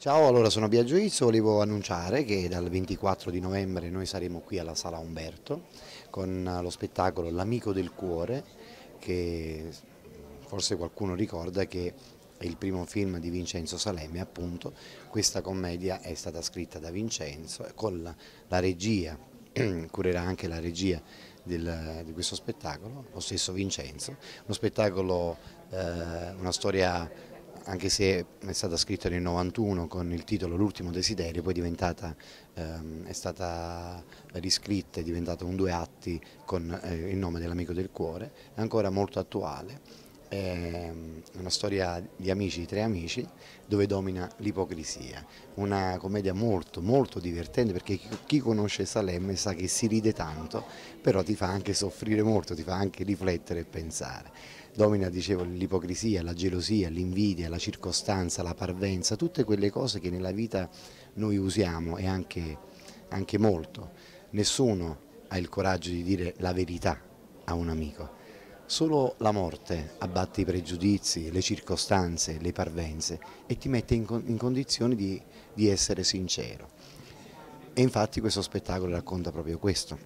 Ciao, allora sono Biagio Izzo, volevo annunciare che dal 24 di novembre noi saremo qui alla Sala Umberto con lo spettacolo L'Amico del Cuore che forse qualcuno ricorda che è il primo film di Vincenzo Salemme appunto, questa commedia è stata scritta da Vincenzo con la, la regia, curerà anche la regia del, di questo spettacolo, lo stesso Vincenzo, uno spettacolo, eh, una storia anche se è stata scritta nel 91 con il titolo L'ultimo desiderio, poi ehm, è stata riscritta, è diventata un due atti con eh, il nome dell'amico del cuore, è ancora molto attuale. È una storia di amici, di tre amici, dove domina l'ipocrisia. Una commedia molto, molto divertente perché chi conosce Salemme sa che si ride tanto, però ti fa anche soffrire molto, ti fa anche riflettere e pensare domina dicevo l'ipocrisia, la gelosia, l'invidia, la circostanza, la parvenza, tutte quelle cose che nella vita noi usiamo e anche, anche molto. Nessuno ha il coraggio di dire la verità a un amico. Solo la morte abbatte i pregiudizi, le circostanze, le parvenze e ti mette in, in condizioni di, di essere sincero. E infatti questo spettacolo racconta proprio questo.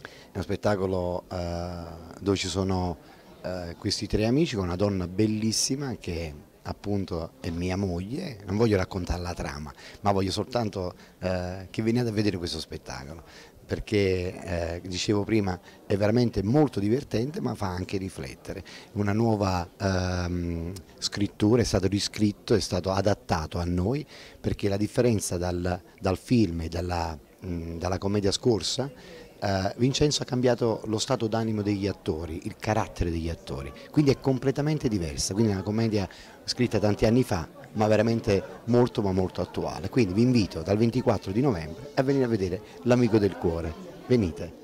È uno spettacolo eh, dove ci sono eh, questi tre amici con una donna bellissima che appunto è mia moglie, non voglio raccontare la trama, ma voglio soltanto eh, che veniate a vedere questo spettacolo, perché eh, dicevo prima è veramente molto divertente ma fa anche riflettere. Una nuova ehm, scrittura è stato riscritto, è stato adattato a noi, perché la differenza dal, dal film e dalla, mh, dalla commedia scorsa Uh, Vincenzo ha cambiato lo stato d'animo degli attori, il carattere degli attori, quindi è completamente diversa, quindi è una commedia scritta tanti anni fa, ma veramente molto ma molto attuale. Quindi vi invito dal 24 di novembre a venire a vedere L'Amico del Cuore. Venite.